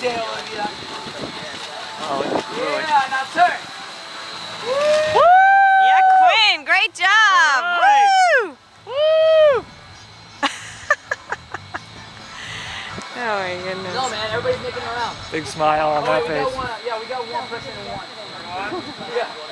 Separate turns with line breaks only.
day, Olivia.
Oh,
Yeah, now turn.
Woo! Yeah, Quinn, great job. Woo! Woo! oh my goodness.
No, man, everybody's making around.
Big smile on
Oh,
my
wait, got
face.
one. Yeah, we got one person in one. Yeah.